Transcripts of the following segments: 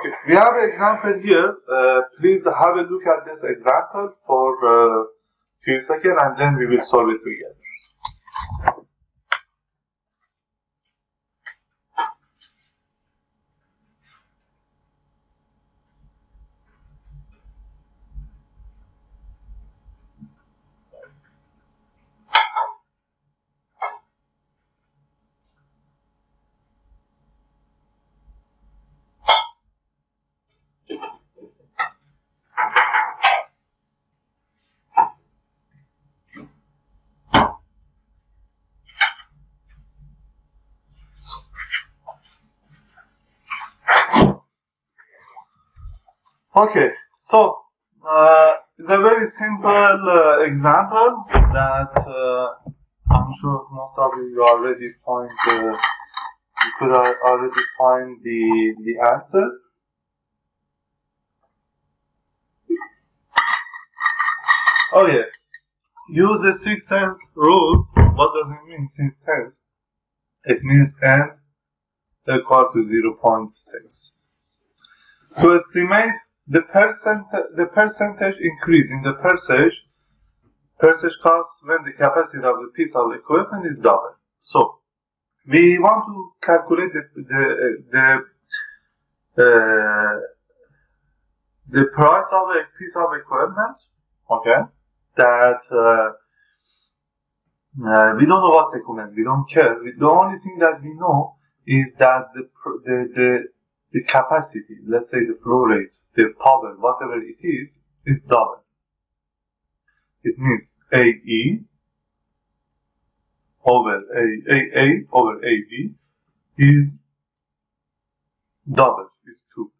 Okay, we have an example here. Uh, please have a look at this example for a uh, few seconds and then we will solve it together. Okay, so uh, it's a very simple uh, example that uh, I'm sure most of you already find uh, you could already find the the answer. Okay, use the six tenths rule. What does it mean six tenths? It means n equal to 0.6. To estimate the percent the percentage increase in the percentage percentage cost when the capacity of the piece of equipment is double. So we want to calculate the the the uh, the price of a piece of equipment. Okay, that uh, uh, we don't know what's equipment. We don't care. The only thing that we know is that the the the, the capacity, let's say the flow rate the power, whatever it is, is double. It means AE over A, AA over AB is double, is 2.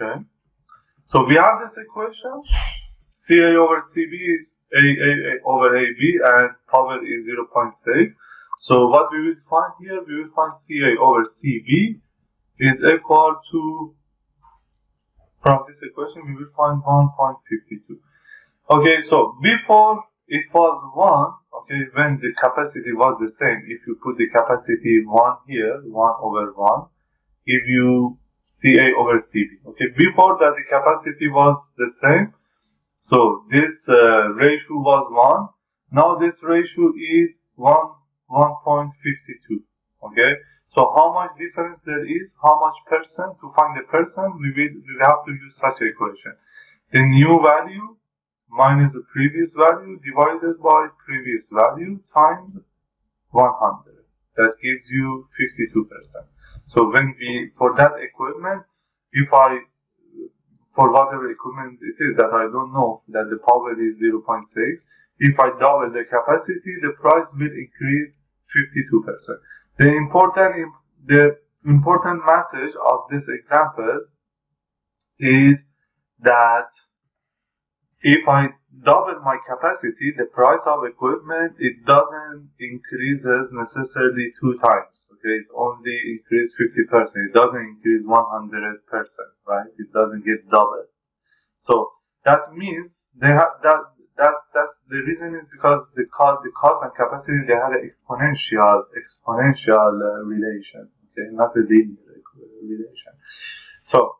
Okay? So we have this equation. CA over CB is AA over AB and power is 0.6. So what we will find here, we will find CA over CB is equal to from this equation, we will find 1.52. Okay, so before it was 1, okay, when the capacity was the same, if you put the capacity 1 here, 1 over 1, give you CA over CB. Okay, before that the capacity was the same, so this uh, ratio was 1. Now this ratio is 1, 1.52. Okay, so how much difference there is, how much percent, to find the percent, we will, we will have to use such equation. The new value minus the previous value divided by previous value times 100. That gives you 52%. So when we, for that equipment, if I, for whatever equipment it is that I don't know that the power is 0.6, if I double the capacity, the price will increase 52%. The important, the important message of this example is that if I double my capacity, the price of equipment, it doesn't increases necessarily two times. Okay, it only increase 50%. It doesn't increase 100%, right? It doesn't get doubled. So that means they have that that that the reason is because the cost the cost and capacity they have an exponential exponential uh, relation okay? Not a linear relation. So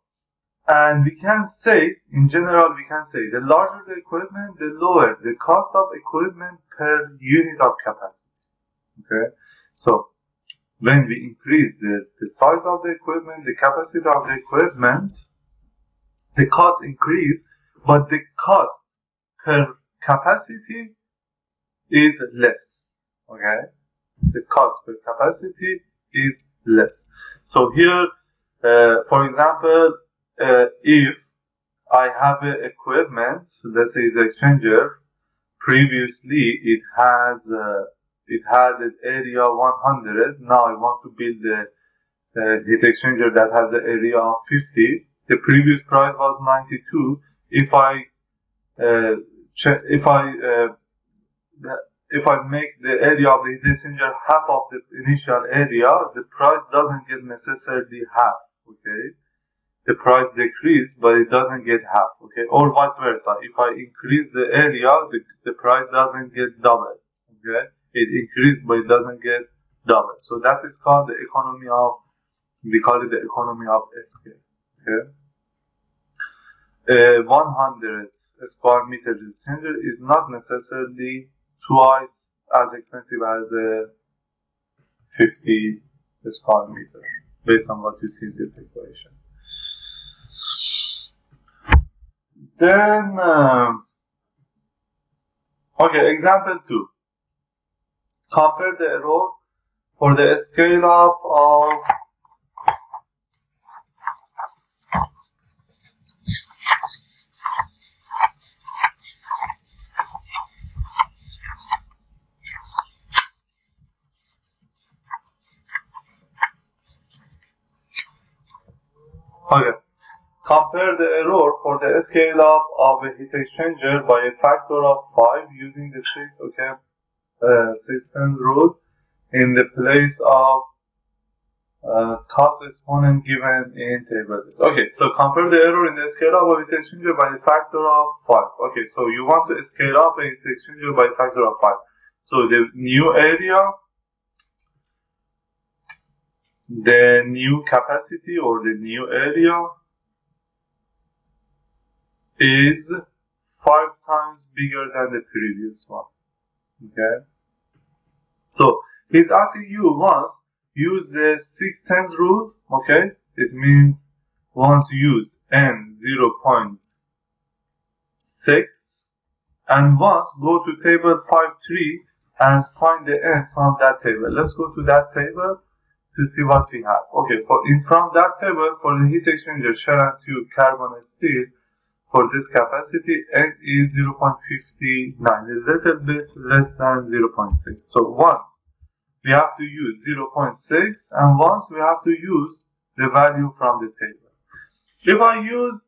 and we can say in general we can say the larger the equipment the lower the cost of equipment per unit of capacity okay? So when we increase the, the size of the equipment the capacity of the equipment the cost increase but the cost per capacity is less. Okay, the cost per capacity is less. So here, uh, for example, uh, if I have equipment, let's say the exchanger, previously it has uh, it had an area 100. Now I want to build a, a heat exchanger that has an area of 50. The previous price was 92. If I uh, if I uh, if I make the area of the exchanger half of the initial area, the price doesn't get necessarily half. Okay, the price decrease, but it doesn't get half. Okay, or vice versa. If I increase the area, the, the price doesn't get double. Okay, it increased, but it doesn't get double. So that is called the economy of we call it the economy of scale. Okay, a 100 square meter exchanger is not necessarily twice as expensive as a 50 square meter based on what you see in this equation. Then, um, okay, example 2. Compare the error for the scale up of Okay. Compare the error for the scale up of a heat exchanger by a factor of 5 using the 6 okay, uh, 6 tenths rule in the place of uh, cost exponent given in table. Okay, so compare the error in the scale up of a heat exchanger by a factor of 5. Okay, so you want to scale up a heat exchanger by a factor of 5. So the new area the new capacity or the new area is five times bigger than the previous one. Okay. So he's asking you once use the six tenths rule. Okay. It means once use n 0.6 and once go to table 5.3 and find the n from that table. Let's go to that table to see what we have. Okay, for in from that table, for the heat exchanger shell and tube carbon steel, for this capacity, N is 0.59, a little bit less than 0.6. So once we have to use 0.6 and once we have to use the value from the table. If I use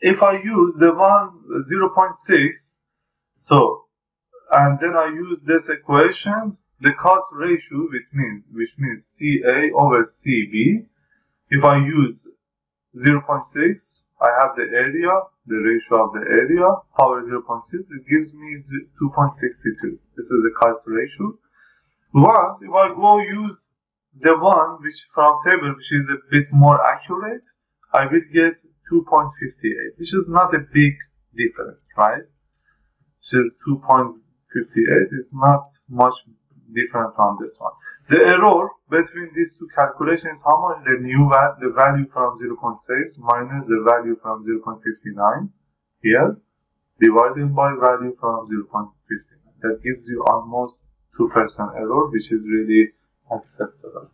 if I use the one 0.6, so and then I use this equation, the cost ratio, which means which means CA over CB. If I use 0.6, I have the area, the ratio of the area, power 0.6, it gives me 2.62. This is the cost ratio. Once, if I go use the one which from table, which is a bit more accurate, I will get 2.58, which is not a big difference, right? Which is 2.58 is not much different from this one. The error between these two calculations, how much the new va the value from 0.6 minus the value from 0.59 here, divided by value from 0.59. That gives you almost 2% error, which is really acceptable.